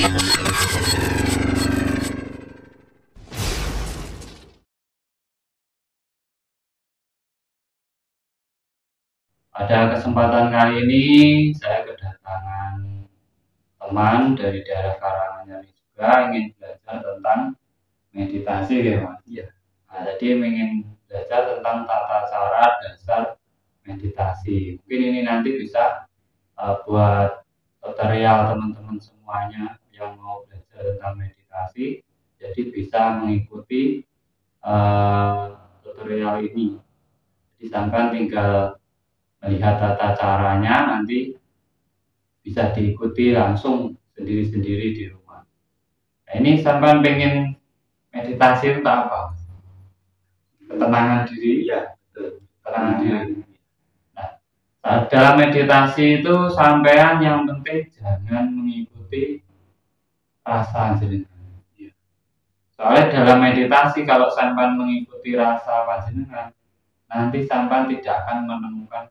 Pada kesempatan kali ini saya kedatangan teman dari daerah Karanganyar juga ingin belajar tentang meditasi ya mas. Iya. Nah, jadi ingin belajar tentang tata cara dasar meditasi. Mungkin ini nanti bisa uh, buat tutorial teman-teman semuanya yang mau belajar tentang meditasi. Jadi bisa mengikuti uh, tutorial ini. Jadi tinggal melihat tata caranya nanti bisa diikuti langsung sendiri-sendiri di rumah. Nah, ini sampai pengen meditasi itu apa? Ketenangan diri, ya, betul. Ketenangan diri. Nah, dalam meditasi itu sampean yang penting jangan mengikuti rasa jenengan. Ya. Soalnya dalam meditasi kalau sampean mengikuti rasa panjenengan, nanti sampean tidak akan menemukan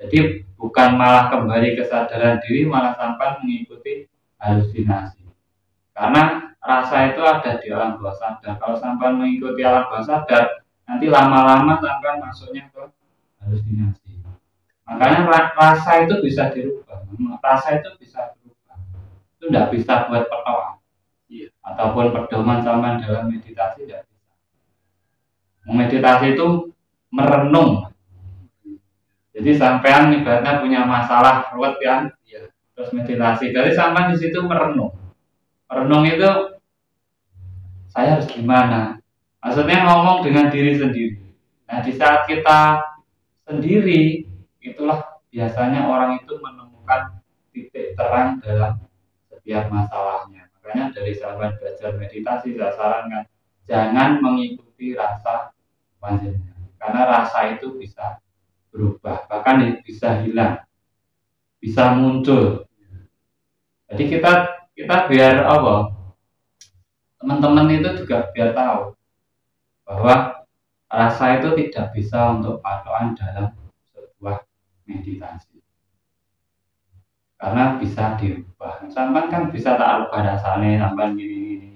jadi bukan malah kembali kesadaran diri, malah sampai mengikuti halusinasi. Karena rasa itu ada di alam bawah sadar. Kalau sampai mengikuti alam bawah sadar, nanti lama-lama sampai masuknya ke halusinasi. Makanya rasa itu bisa dirubah, rasa itu bisa. Itu tidak bisa buat petokan. Iya. Ataupun pedoman sama dalam meditasi tidak bisa. Meditasi itu merenung jadi sampean ibaratnya punya masalah ruwet kan, ya. terus meditasi. Jadi sampean di situ merenung. Merenung itu saya harus gimana? Maksudnya ngomong dengan diri sendiri. Nah di saat kita sendiri itulah biasanya orang itu menemukan titik terang dalam setiap masalahnya. Makanya dari sahabat belajar meditasi saya sarankan jangan mengikuti rasa panjenengan karena rasa itu bisa berubah bahkan bisa hilang bisa muncul. Jadi kita kita biar apa? Teman-teman itu juga biar tahu bahwa rasa itu tidak bisa untuk patokan dalam sebuah meditasi karena bisa dirubah. Sampai kan bisa tak rubah rasanya sampai gini, gini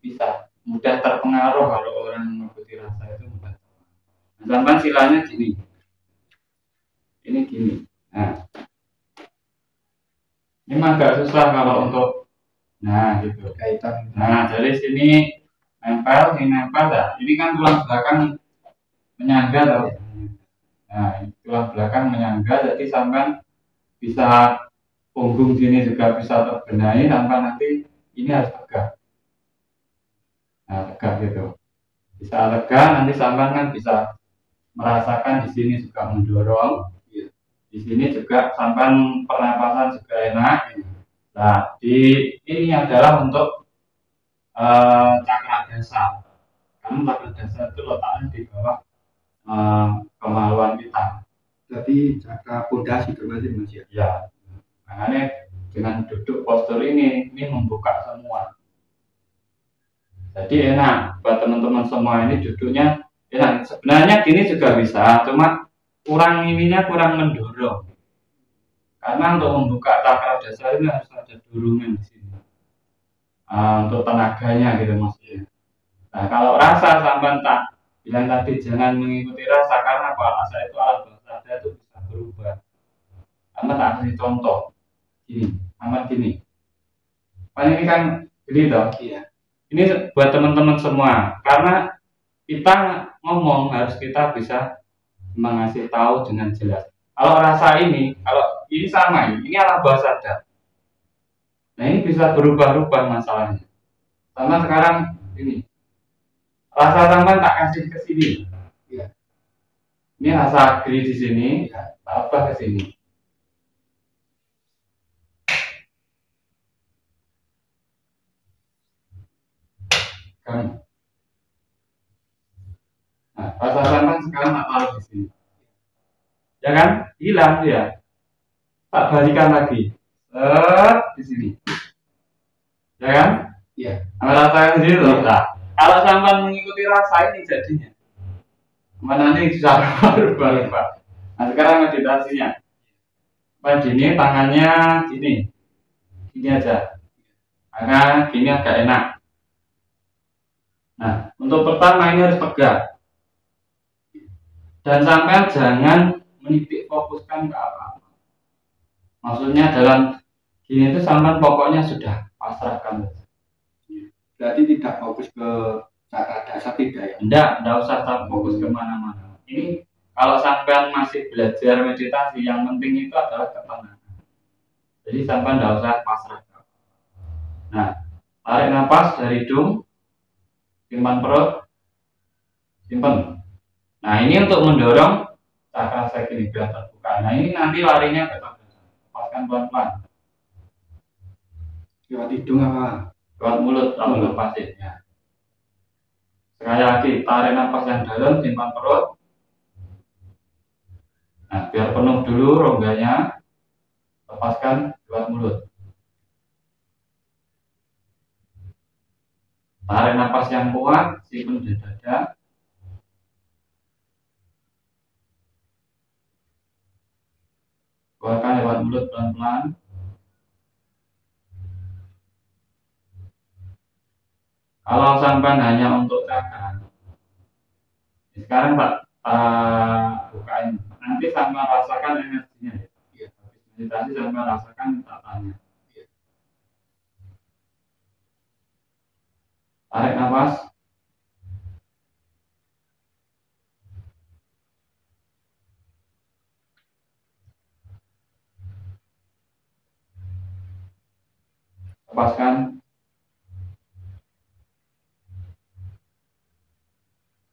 bisa. Mudah terpengaruh kalau orang mengikuti rasa itu mudah terpengaruh. Sampai silanya gini. Ini gini. Nah. Ini agak susah kalau untuk nah gitu. Kaitan nah dari sini nempel ini nempel dah. Ini kan tulang belakang menyangga tau. Nah tulang belakang menyangga jadi sampai bisa punggung sini juga bisa terbenahi sampai nanti ini harus tegak nah tegak gitu bisa tegak nanti sampai kan bisa merasakan di sini juga mendorong di sini juga sampai pernapasan juga enak. Nah, di ini adalah untuk uh, cakra dasar. Karena cakra dasar itu letaknya di bawah uh, kemaluan kita. Jadi cakra pondasi termasuk mas ya? Ya. Makanya dengan duduk postur ini, ini membuka semua. Jadi enak buat teman-teman semua ini duduknya enak. Sebenarnya gini juga bisa, cuma kurang ininya kurang mendorong karena untuk membuka cakra dasar ini harus ada dorongan di sini uh, untuk tenaganya gitu mas ya nah kalau rasa sampai tak bilang tadi jangan mengikuti rasa karena apa rasa itu alat bahasa itu bisa berubah amat tak kasih contoh gini amat gini kan ini kan gini toh iya. ini buat teman-teman semua karena kita ngomong harus kita bisa mengasih tahu dengan jelas. Kalau rasa ini, kalau ini sama ini, ini adalah bahasa. Nah ini bisa berubah-ubah masalahnya. Sama sekarang ini, rasa sama tak kasih ke sini. Ya. Ini rasa geri di sini, ya. apa ke sini. Kamu. Nah, rasa sama sekarang tak taruh di sini. Ya kan? Hilang dia. Tak balikan lagi. Eh, di sini. Ya kan? Iya. Nah, rasakan sendiri loh. Nah, kalau sampai mengikuti rasa ini jadinya. Mana nih bisa berubah-ubah. Nah, sekarang meditasinya. Pada ini tangannya gini. Gini aja. maka gini agak enak nah untuk pertama ini harus tegak. Dan sampai jangan menitik fokuskan ke apa-apa. Maksudnya dalam gini itu sampai pokoknya sudah pasrahkan. Berarti tidak fokus ke cara dasar tidak ya? Enggak enggak usah fokus ke mana-mana ini kalau sampean masih belajar meditasi yang penting itu adalah ketenangan. Jadi sampean enggak usah pasrah nah tarik nafas dari hidung simpan perut simpan nah ini untuk mendorong cakra biar terbuka. Nah ini nanti larinya ke lepaskan pelan-pelan. Lewat hidung apa? Lewat mulut lalu lepasin ya. Sekali lagi tarik nafas yang dalam simpan perut. Nah, biar penuh dulu rongganya, lepaskan lewat mulut. Tarik nafas yang kuat, simpan di dada. Keluarkan lewat mulut pelan-pelan. Kalau sampai hanya untuk cakar, sekarang tak uh, bukain nanti sama rasakan energinya ya. Meditasi sama rasakan tatanya. Ya. Tarik nafas. Lepaskan.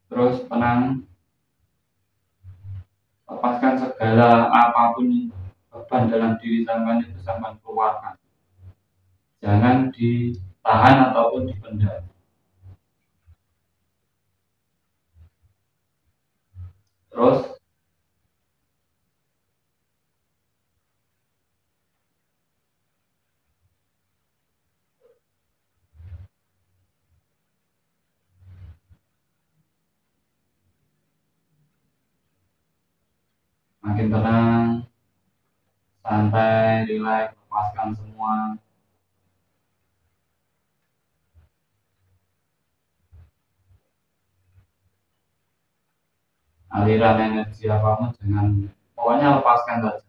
Terus tenang lepaskan segala apa pun beban dalam diri sampean itu sampean keluarkan jangan ditahan ataupun dipendam terus? Makin tenang santai rileks lepaskan semua aliran energi apa pun jangan pokoknya lepaskan saja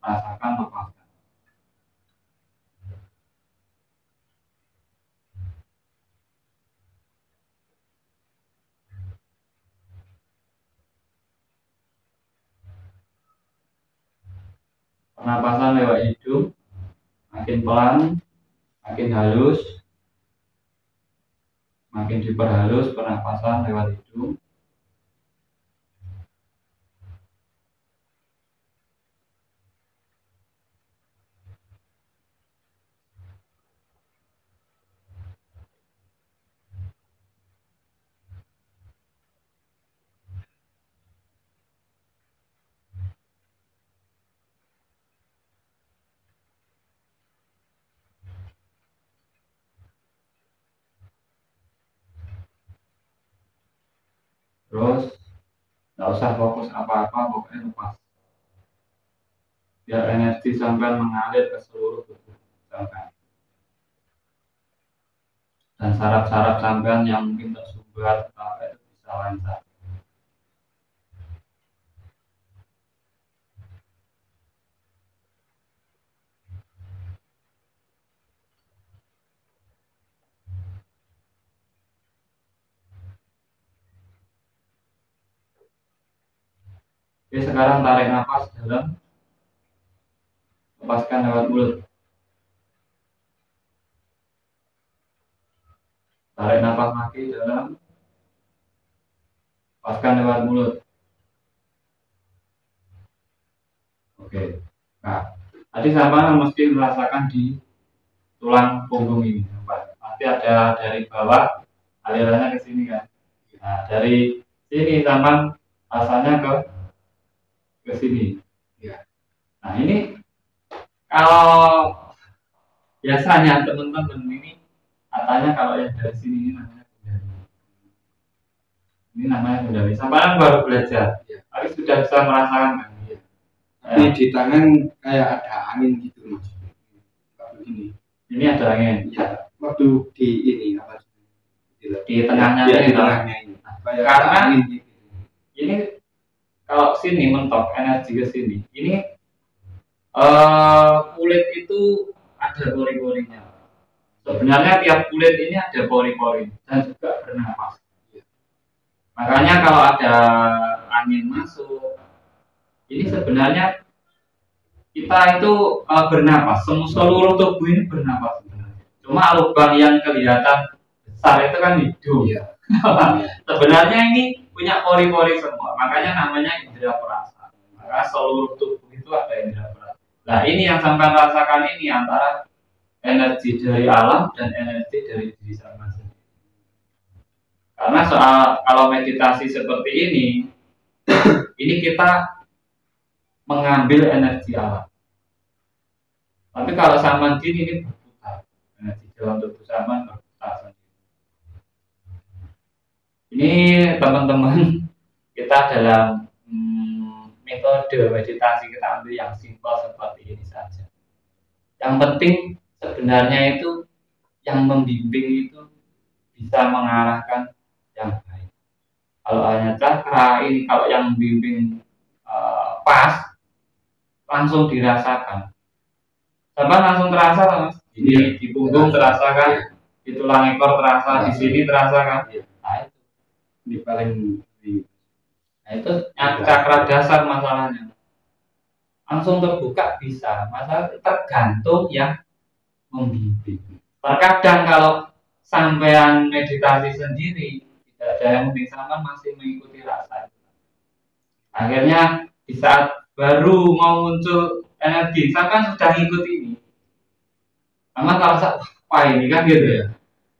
rasakan lepaskan Pernapasan lewat hidung makin pelan, makin halus, makin diperhalus pernapasan lewat hidung. Terus nggak usah fokus apa-apa pokoknya lepas. Biar energi sampai mengalir ke seluruh tubuh sampai dan saraf-saraf sampean yang mungkin tersumbat atau itu bisa lancar Oke, sekarang tarik nafas dalam. Lepaskan lewat mulut. Tarik nafas lagi dalam. Lepaskan lewat mulut. Oke. Nah, tadi sama mesti merasakan di tulang punggung ini. Nanti ada dari bawah alirannya ke sini kan. Nah, dari sini sama rasanya ke ke sini. Ya. Nah ini kalau biasanya teman-teman ini katanya kalau yang dari sini ini namanya kundali. Ini namanya kundali. Sampai baru belajar, ya. tapi sudah bisa merasakan kan? Ya. Ini di tangan kayak ada angin gitu mas. Begini. Ini ada angin. Ya. waktu di ini apa sih? di tengahnya ya, ini di tengahnya ini. Karena- angin gitu. ini kalau sini mentok energi ke sini. Ini eh kulit itu ada pori-porinya. Sebenarnya tiap kulit ini ada pori-pori dan juga bernapas. Makanya kalau ada angin masuk ini sebenarnya kita itu eh, bernapas. Sem- seluruh tubuh ini bernapas sebenarnya. Cuma lubang yang kelihatan besar itu kan hidung. Iya. sebenarnya ini punya pori-pori semua. Makanya namanya indera perasa. Maka seluruh tubuh itu ada indera perasa. Nah ini yang sampai rasakan ini antara energi dari alam dan energi dari diri sama sendiri. Karena soal kalau meditasi seperti ini ini kita mengambil energi alam. Tapi kalau sama gini ini berputar. Energi dalam tubuh sama berputar sendiri ini teman-teman kita dalam hmm, metode meditasi kita ambil yang simpel seperti ini saja. Yang penting sebenarnya itu yang membimbing itu bisa mengarahkan yang baik. Kalau hanya cakra ini kalau yang membimbing eh, pas langsung dirasakan. Sampai langsung terasa mas. Ini di punggung terasa kan, di tulang ekor terasa, di sini terasa kan. Nah, Ini paling di Nah itu yang cakra dasar masalahnya. Langsung terbuka bisa, masalah tergantung yang membimbing. Terkadang kalau sampean meditasi sendiri tidak ada yang membimbing sama masih mengikuti rasa itu. Akhirnya di saat baru mau muncul energi, sampean sudah ngikut ini. Sama kalau sa- wah ini kan gitu ya.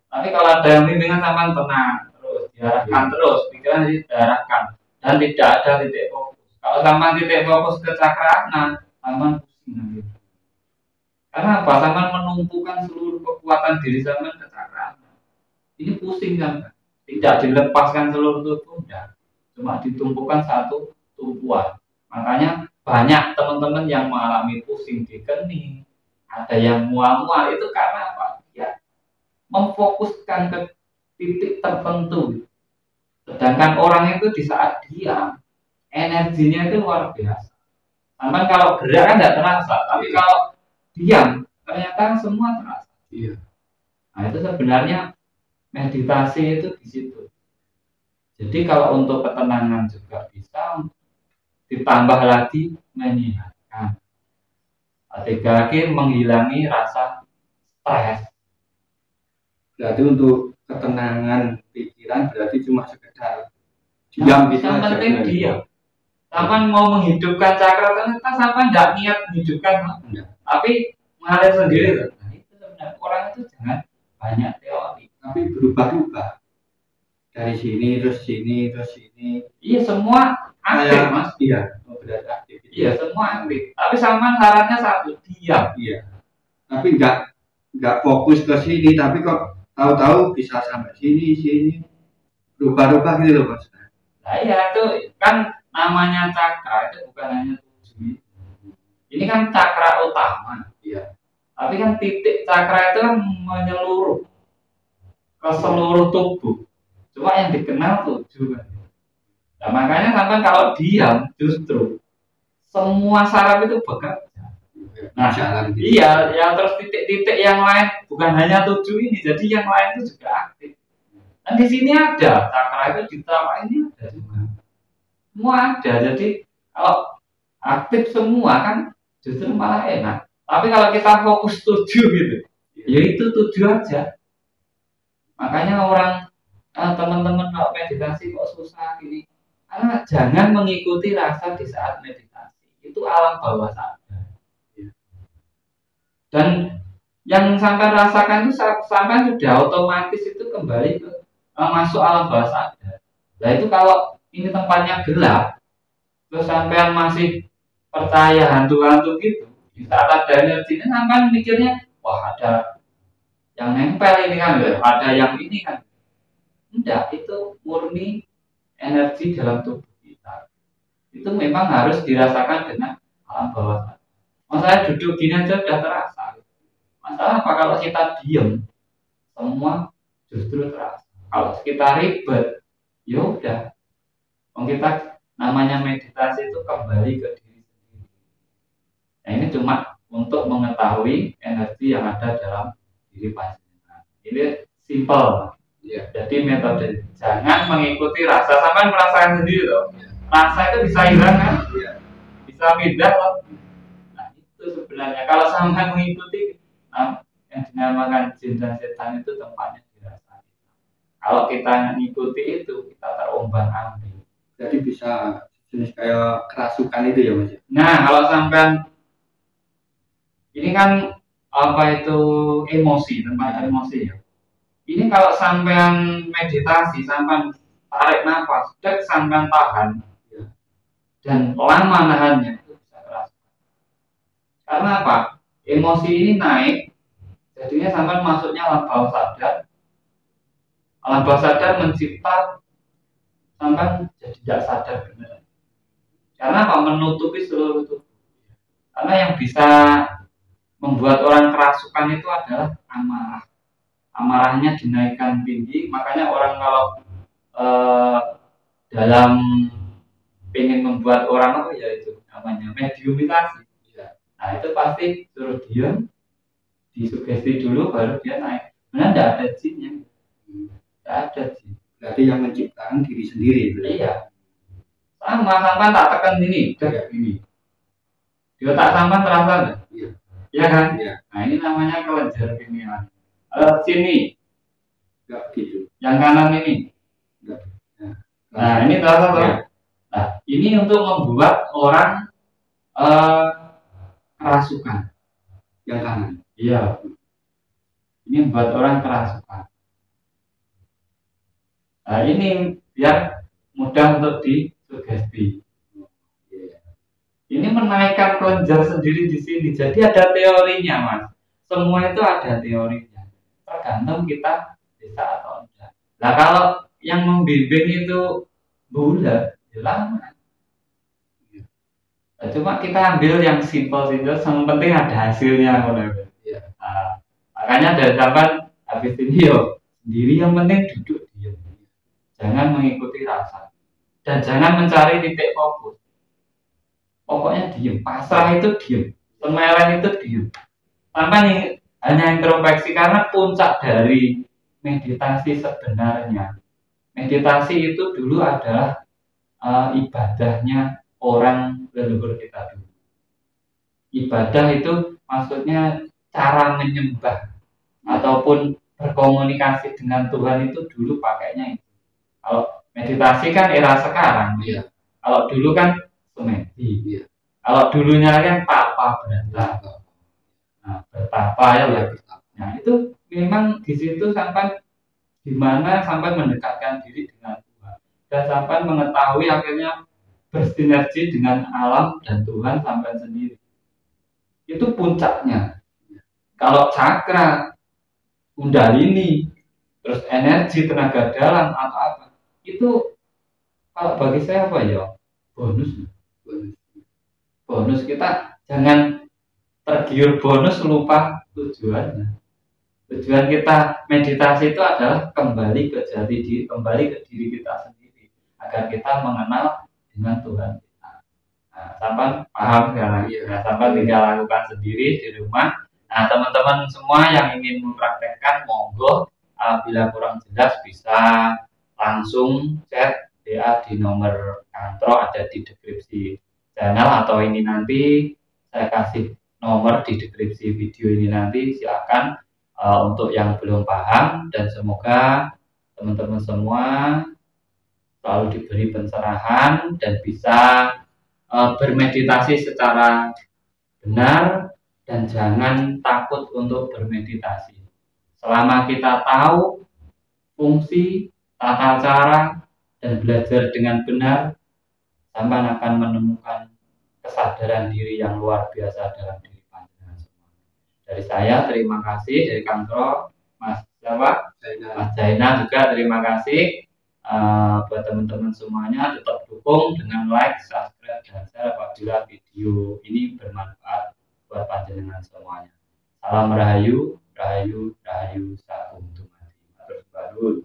Tapi kalau ada yang bimbingan sampean tenang diarahkan terus, pikiran diarahkan dan tidak ada titik fokus. Kalau sampean titik fokus ke cakra nah sampean pusing. Karena apa? Sampean menumpukan seluruh kekuatan diri sampean ke cakra Ini pusing kan? Tidak dilepaskan seluruh tubuh, enggak. Cuma ditumpukan satu tumpuan. Makanya banyak teman-teman yang mengalami pusing di kening, ada yang mual-mual itu karena apa? Ya, memfokuskan ke titik tertentu. Sedangkan orang itu di saat diam, energinya itu luar biasa. Sampai kalau gerak kan tidak terasa, tapi kalau diam, ternyata kan semua terasa. Iya. Nah itu sebenarnya meditasi itu di situ. Jadi kalau untuk ketenangan juga bisa ditambah lagi menyehatkan. Tiga lagi menghilangi rasa stres. Berarti untuk ketenangan pikiran berarti cuma sekedar diam gitu yang penting berarti. diam. Sampai mau menghidupkan cakra ternyata sampai tidak niat menghidupkan, Enggak. tapi mengalir sendiri. Nah, itu sebenarnya orang itu jangan banyak teori. Tapi berubah-ubah dari sini terus sini terus sini. Iya semua aktif Kayak- mas. Iya. Berarti aktif. Iya semua aktif. Tapi sama syaratnya satu diam. Iya. Tapi nggak nggak fokus ke sini tapi kok tahu-tahu bisa sampai sini sini berubah-ubah gitu loh mas. Nah iya itu kan namanya cakra itu bukan hanya tujuh. Ini kan cakra utama. Iya. Tapi kan titik cakra itu kan menyeluruh ke seluruh tubuh. Cuma yang dikenal tujuh kan. Nah makanya sampai kalau diam justru semua saraf itu bekerja. Nah, jalan gitu. Iya, yang terus titik-titik yang lain bukan hanya tujuh ini, jadi yang lain itu juga aktif. Dan di sini ada cakra itu di tapak ini ada juga. Semua ada, jadi kalau aktif semua kan justru malah enak. Tapi kalau kita fokus tujuh gitu, ya itu tujuh aja. Makanya orang eh, teman-teman kalau meditasi kok susah gini, karena jangan mengikuti rasa di saat meditasi. Itu alam bawah sadar. Dan yang sampai rasakan itu sa- sampai sudah otomatis itu kembali ke eh, masuk alam bawah sadar. Nah itu kalau ini tempatnya gelap, terus sampean masih percaya hantu-hantu gitu, di saat ada energi ini sampean mikirnya, wah ada yang nempel ini kan, ya, ada yang ini kan. Enggak, itu murni energi dalam tubuh kita. Itu memang harus dirasakan dengan alam bawah sadar. Masalah duduk gini aja udah terasa. Masalah apa kalau kita diem? semua justru terasa. Kalau kita ribet ya udah. Kita namanya meditasi itu kembali ke diri sendiri. Nah ini cuma untuk mengetahui energi yang ada dalam diri panjenengan ini simple. Iya. jadi metode jangan mengikuti rasa. Sampai merasakan sendiri loh. Rasa itu bisa hilang kan? Iya. bisa pindah loh sebenarnya kalau sampai mengikuti nah, yang dinamakan jin dan setan itu tempatnya di rasa kita kalau kita mengikuti itu kita terombang ambing Jadi bisa jenis kayak kerasukan itu ya mas. nah kalau sampai ini kan apa itu emosi tempat emosi ya. Ini kalau sampean meditasi sampean tarik nafas dek sampean tahan. Ya. dan lama nahannya karena apa? Emosi ini naik jadinya sampean masuknya alam bawah sadar. Alam bawah sadar mencipta sampean jadi tidak sadar benar karena apa? Menutupi seluruh tubuh. Karena yang bisa membuat orang kerasukan itu adalah amarah. Amarahnya dinaikkan tinggi makanya orang kalau eh, dalam ingin membuat orang apa ya itu namanya? Mediumisasi Iya. Nah itu pasti suruh diam disugesti dulu baru dia naik karena tidak ada jinnya tidak ada jin Berarti yang menciptakan diri sendiri iya sama sampai tak tekan sini dek ini di otak sampai terasa nggak Iya. iya kan Iya. nah ini namanya kelenjar kimiawi Eh, sini Enggak gitu. yang kanan ini Enggak. Nah, ini terasa? Iya. Nah, ini untuk membuat orang eh kerasukan. yang kanan. Iya. Ini membuat orang kerasukan. Nah, ini biar mudah untuk disugesti. Iya. Ini menaikkan kelenjar sendiri di sini. Jadi ada teorinya, Mas. Semua itu ada teorinya. Tergantung kita bisa atau enggak. Nah, kalau yang membimbing itu bulat, ya lama. Nah, cuma kita ambil yang simpel-simpel, yang penting ada hasilnya. ngono ya. Nah, makanya ada zaman habis ini yo sendiri yang penting duduk diam. Jangan mengikuti rasa dan jangan mencari titik fokus. Pokoknya diem, pasrah itu diem, semeleng itu diem. Sampai nih hanya introspeksi karena puncak dari meditasi sebenarnya. Meditasi itu dulu adalah eh, ibadahnya orang leluhur kita dulu. Ibadah itu maksudnya cara menyembah ataupun berkomunikasi dengan Tuhan itu dulu pakainya itu. Kalau meditasi kan era sekarang. Iya. Kalau dulu kan semedi. Iya. Kalau dulunya kan tapa berantah. Nah, bertapa ya, ya. Nah, itu memang di situ sampai di mana sampai mendekatkan diri dengan Tuhan dan sampai mengetahui akhirnya bersinergi dengan alam dan Tuhan sampai sendiri. Itu puncaknya. Kalau cakra, kundalini, terus energi tenaga dalam atau apa, itu kalau bagi saya apa ya bonus bonus kita jangan tergiur bonus lupa tujuannya tujuan kita meditasi itu adalah kembali ke jati diri kembali ke diri kita sendiri agar kita mengenal dengan Tuhan kita. Nah, sampai paham Iya. nah, sampai tinggal lakukan sendiri di rumah. Nah teman-teman semua yang ingin mempraktekkan monggo apabila kurang jelas bisa langsung chat WA di nomor kantor ada di deskripsi channel atau ini nanti saya kasih nomor di deskripsi video ini nanti. Silakan eh, untuk yang belum paham dan semoga teman-teman semua selalu diberi pencerahan dan bisa eh, bermeditasi secara benar dan jangan takut untuk bermeditasi. Selama kita tahu fungsi, tata cara, dan belajar dengan benar, sampai akan menemukan kesadaran diri yang luar biasa dalam diri panjenengan semua. Dari saya terima kasih dari kantor Mas siapa? Saya Mas Zaina juga terima kasih uh, buat teman-teman semuanya tetap dukung dengan like, subscribe, dan share apabila video ini bermanfaat buat panjenengan semuanya. Salam rahayu, rahayu, rahayu, sakum tumati. Terus baru.